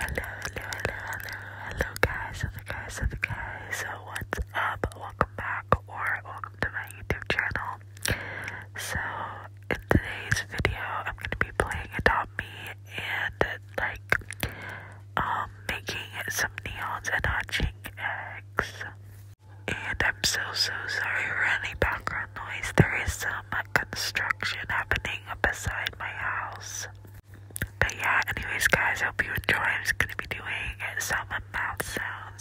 Hello, hello, hello, hello, hello guys, hello guys, hello guys. So what's up? Welcome back or welcome to my YouTube channel. So in today's video I'm gonna be playing Adopt Me and like um making some neons and hatching eggs. And I'm so so sorry for any background noise. There is some construction happening beside my house. But yeah, anyways, guys, hope you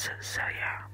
真傻呀